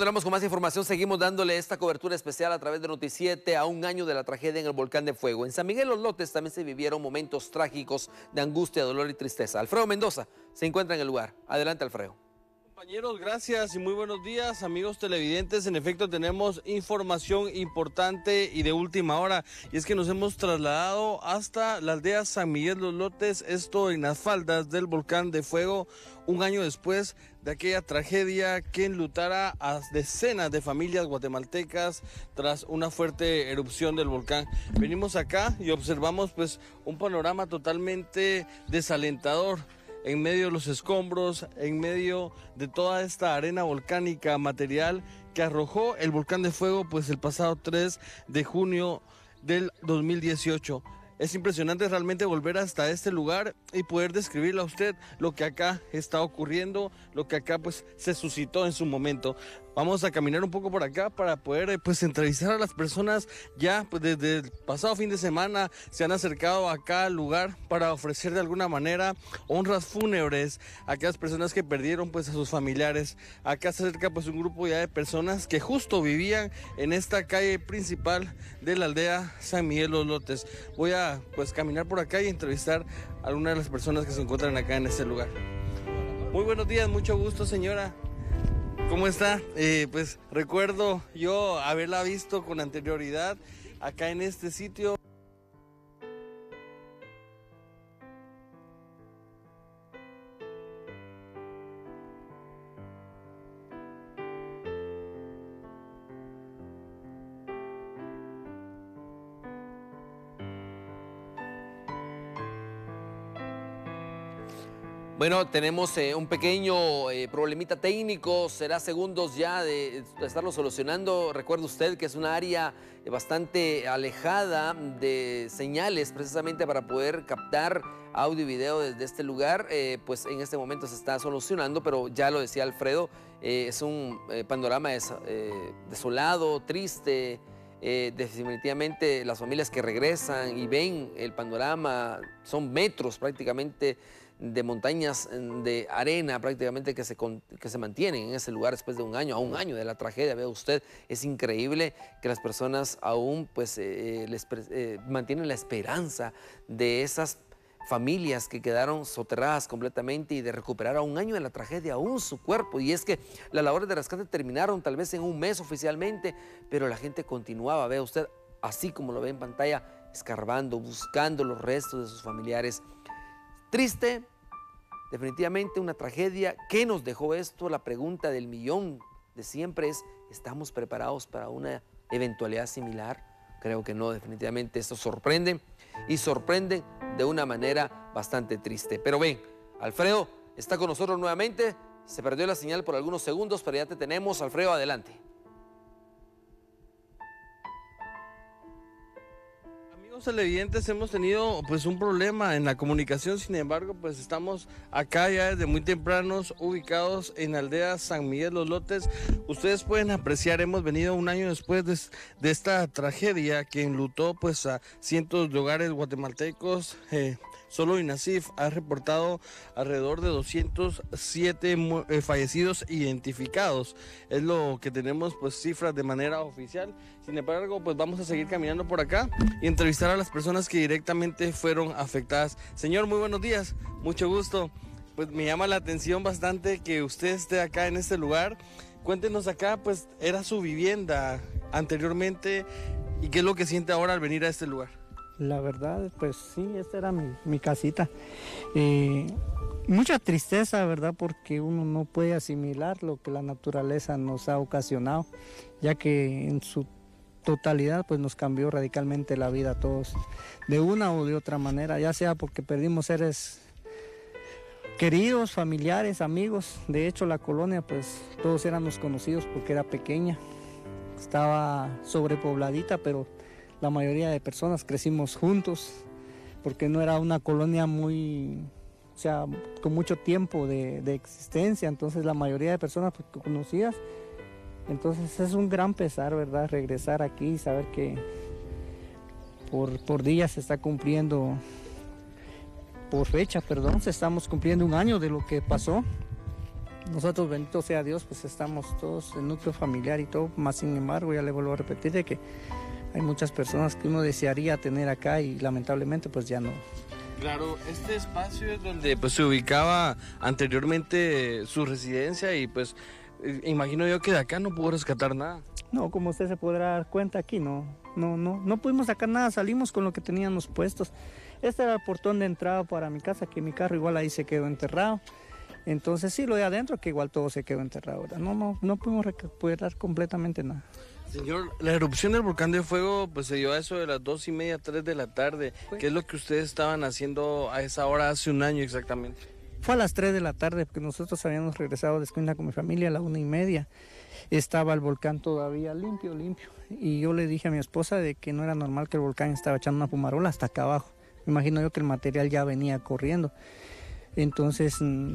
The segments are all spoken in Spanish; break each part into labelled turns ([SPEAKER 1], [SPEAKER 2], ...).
[SPEAKER 1] continuamos con más información. Seguimos dándole esta cobertura especial a través de Noticiete a un año de la tragedia en el volcán de fuego. En San Miguel Los Lotes también se vivieron momentos trágicos de angustia, dolor y tristeza. Alfredo Mendoza se encuentra en el lugar. Adelante, Alfredo.
[SPEAKER 2] Compañeros, gracias y muy buenos días, amigos televidentes. En efecto, tenemos información importante y de última hora. Y es que nos hemos trasladado hasta la aldea San Miguel Los Lotes, esto en las faldas del volcán de fuego, un año después de aquella tragedia que enlutara a decenas de familias guatemaltecas tras una fuerte erupción del volcán. Venimos acá y observamos pues un panorama totalmente desalentador en medio de los escombros, en medio de toda esta arena volcánica material que arrojó el volcán de fuego pues el pasado 3 de junio del 2018. Es impresionante realmente volver hasta este lugar y poder describirle a usted lo que acá está ocurriendo, lo que acá pues se suscitó en su momento. Vamos a caminar un poco por acá para poder eh, pues entrevistar a las personas ya pues desde el pasado fin de semana se han acercado acá al lugar para ofrecer de alguna manera honras fúnebres a aquellas personas que perdieron pues a sus familiares. Acá se acerca pues un grupo ya de personas que justo vivían en esta calle principal de la aldea San Miguel Los Lotes. Voy a pues caminar por acá y entrevistar a algunas de las personas que se encuentran acá en este lugar. Muy buenos días, mucho gusto señora. ¿Cómo está? Eh, pues recuerdo yo haberla visto con anterioridad acá en este sitio.
[SPEAKER 1] Bueno, tenemos eh, un pequeño eh, problemita técnico, será segundos ya de, estarlo solucionando. Recuerde usted que es una área eh, bastante alejada de señales precisamente para poder captar audio y video desde este lugar. pues en este momento se está solucionando, pero ya lo decía Alfredo, es un panorama desolado, triste. definitivamente las familias que regresan y ven el panorama son metros prácticamente de montañas de arena prácticamente que se, que se mantienen en ese lugar después de un año, a un año de la tragedia. Vea usted, es increíble que las personas aún pues eh, les, eh, mantienen la esperanza de esas familias que quedaron soterradas completamente y de recuperar a un año de la tragedia aún su cuerpo. Y es que las labores de rescate terminaron tal vez en un mes oficialmente, pero la gente continuaba, vea usted, así como lo ve en pantalla, escarbando, buscando los restos de sus familiares. Triste, definitivamente una tragedia. ¿Qué nos dejó esto? La pregunta del millón de siempre es, ¿estamos preparados para una eventualidad similar? Creo que no, definitivamente esto sorprende y sorprende de una manera bastante triste. Pero ven, Alfredo está con nosotros nuevamente. Se perdió la señal por algunos segundos, pero ya te tenemos. Alfredo, adelante.
[SPEAKER 2] Televidentes hemos tenido pues un problema en la comunicación, sin embargo pues estamos acá ya desde muy tempranos ubicados en aldea San Miguel Los Lotes. Ustedes pueden apreciar, hemos venido un año después de, esta tragedia que enlutó pues a cientos de hogares guatemaltecos. Eh, Solo INASIF ha reportado alrededor de 207 eh, fallecidos identificados. Es lo que tenemos pues cifras de manera oficial. Sin embargo, pues vamos a seguir caminando por acá y entrevistar a las personas que directamente fueron afectadas. Señor, muy buenos días. Mucho gusto. Pues me llama la atención bastante que usted esté acá en este lugar. Cuéntenos acá, pues era su vivienda anteriormente y qué es lo que siente ahora al venir a este lugar.
[SPEAKER 3] La verdad, pues sí, esta era mi, casita. Eh, mucha tristeza, ¿verdad? Porque uno no puede asimilar lo que la naturaleza nos ha ocasionado, ya que en su totalidad pues nos cambió radicalmente la vida a todos, de una o de otra manera, ya sea porque perdimos seres queridos, familiares, amigos. De hecho, la colonia pues todos éramos conocidos porque era pequeña, estaba sobrepobladita, pero la mayoría de personas crecimos juntos, porque no era una colonia muy, o sea, con mucho tiempo de, existencia, entonces la mayoría de personas pues, conocidas, entonces es un gran pesar, ¿verdad? Regresar aquí y saber que por, por día se está cumpliendo, por fecha, perdón, se estamos cumpliendo un año de lo que pasó, nosotros, bendito sea Dios, pues estamos todos en núcleo familiar y todo, más sin embargo, ya le vuelvo a repetir de que hay muchas personas que uno desearía tener acá y lamentablemente pues ya no.
[SPEAKER 2] Claro, este espacio es donde pues se ubicaba anteriormente su residencia y pues eh, imagino yo que de acá no pudo rescatar nada.
[SPEAKER 3] No, como usted se podrá dar cuenta aquí, no, no, no, no pudimos sacar nada, salimos con lo que teníamos puestos. Este era el portón de entrada para mi casa, que mi carro igual ahí se quedó enterrado. Entonces sí, lo de adentro, que igual todo se quedó enterrado. No, no, no pudimos recuperar completamente nada.
[SPEAKER 2] Señor, la erupción del volcán de fuego pues se dio a eso de las dos y media, tres de la tarde. ¿Qué es lo que ustedes estaban haciendo a esa hora hace un año exactamente?
[SPEAKER 3] Fue a las 3 de la tarde porque nosotros habíamos regresado de escuela con mi familia a la una y media. Estaba el volcán todavía limpio, limpio. Y yo le dije a mi esposa de que no era normal que el volcán estaba echando una fumarola hasta acá abajo. Me imagino yo que el material ya venía corriendo. Entonces, mm,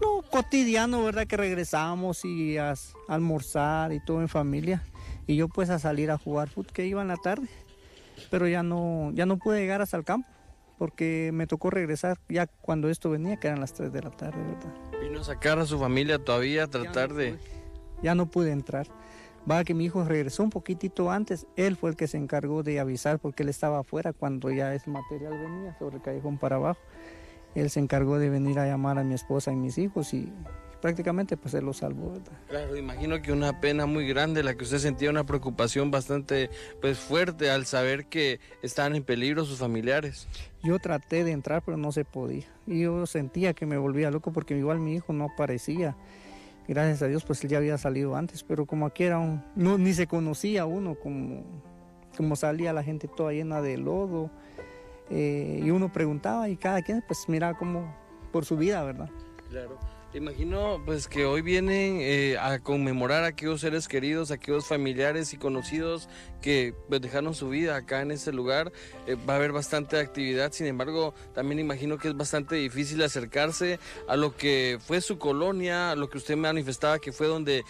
[SPEAKER 3] lo cotidiano, ¿verdad? Que regresábamos y a, almorzar y todo en familia. Y yo pues a salir a jugar fútbol que iba en la tarde. Pero ya no, ya no pude llegar hasta el campo porque me tocó regresar ya cuando esto venía, que eran las 3 de la tarde, ¿verdad?
[SPEAKER 2] ¿Vino a sacar a su familia todavía, a tratar de...?
[SPEAKER 3] Ya no pude entrar. Va que mi hijo regresó un poquitito antes, él fue el que se encargó de avisar porque él estaba afuera cuando ya ese material venía sobre el callejón para abajo. Él se encargó de venir a llamar a mi esposa y mis hijos y prácticamente pues él lo salvó.
[SPEAKER 2] Claro, imagino que una pena muy grande la que usted sentía, una preocupación bastante pues fuerte al saber que estaban en peligro sus familiares.
[SPEAKER 3] Yo traté de entrar pero no se podía y yo sentía que me volvía loco porque igual mi hijo no aparecía. Gracias a Dios pues él ya había salido antes, pero como aquí era un, no, ni se conocía uno como, como salía la gente toda llena de lodo eh, y uno preguntaba y cada quien pues miraba como por su vida, ¿verdad?
[SPEAKER 2] Claro. Imagino pues que hoy vienen eh, a conmemorar a aquellos seres queridos, a aquellos familiares y conocidos que pues, dejaron su vida acá en este lugar. Eh, va a haber bastante actividad, sin embargo también imagino que es bastante difícil acercarse a lo que fue su colonia, a lo que usted manifestaba que fue donde,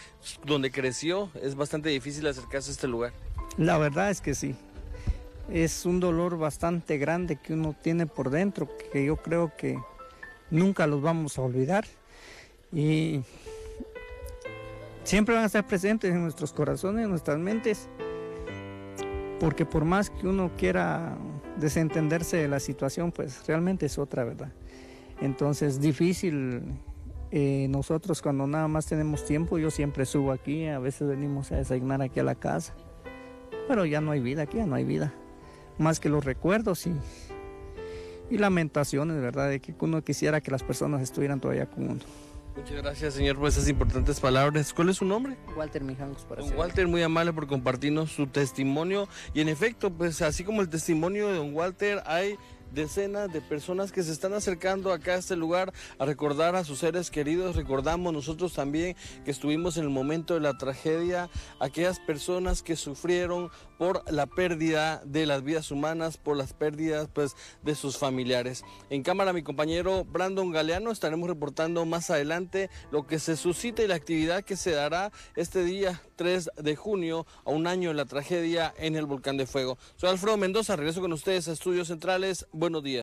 [SPEAKER 2] donde creció. Es bastante difícil acercarse a este lugar.
[SPEAKER 3] La verdad es que sí. Es un dolor bastante grande que uno tiene por dentro, que yo creo que nunca los vamos a olvidar y siempre van a estar presentes en nuestros corazones, en nuestras mentes, porque por más que uno quiera desentenderse de la situación, pues realmente es otra verdad. Entonces, difícil eh, nosotros cuando nada más tenemos tiempo, yo siempre subo aquí, a veces venimos a desayunar aquí a la casa, pero ya no hay vida aquí, ya no hay vida, más que los recuerdos y, y lamentaciones, ¿verdad? De que uno quisiera que las personas estuvieran todavía con uno.
[SPEAKER 2] Muchas gracias, señor, por esas importantes palabras. ¿Cuál es su nombre?
[SPEAKER 3] Walter Mijangos. Para
[SPEAKER 2] don Walter, muy amable por compartirnos su testimonio. Y en efecto, pues así como el testimonio de don Walter, hay decenas de personas que se están acercando acá a este lugar a recordar a sus seres queridos. Recordamos nosotros también que estuvimos en el momento de la tragedia, aquellas personas que sufrieron por la pérdida de las vidas humanas, por las pérdidas pues de sus familiares. En cámara mi compañero Brandon Galeano estaremos reportando más adelante lo que se suscita y la actividad que se dará este día 3 de junio a un año de la tragedia en el volcán de fuego. Soy Alfredo Mendoza, regreso con ustedes a Estudios Centrales. Buenos días.